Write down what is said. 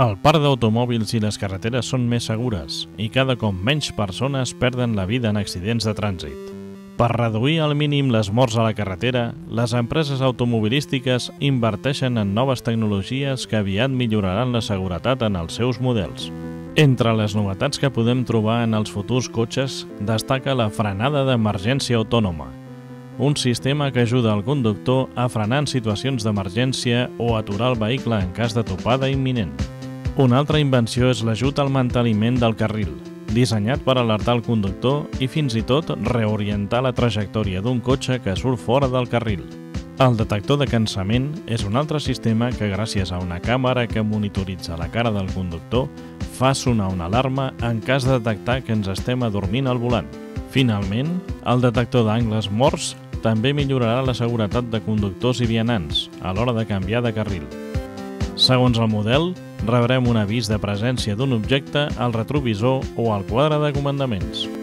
El parc d'automòbils i les carreteres són més segures i cada cop menys persones perden la vida en accidents de trànsit. Per reduir al mínim les morts a la carretera, les empreses automobilístiques inverteixen en noves tecnologies que aviat milloraran la seguretat en els seus models. Entre les novetats que podem trobar en els futurs cotxes destaca la frenada d'emergència autònoma, un sistema que ajuda el conductor a frenar en situacions d'emergència o aturar el vehicle en cas de topada imminent. Una altra invenció és l'ajut al manteniment del carril, dissenyat per alertar el conductor i fins i tot reorientar la trajectòria d'un cotxe que surt fora del carril. El detector de cansament és un altre sistema que, gràcies a una càmera que monitoritza la cara del conductor, fa sonar una alarma en cas de detectar que ens estem adormint al volant. Finalment, el detector d'angles morts també millorarà la seguretat de conductors i vianants a l'hora de canviar de carril. Segons el model, rebrem un avís de presència d'un objecte al retrovisor o al quadre de comandaments.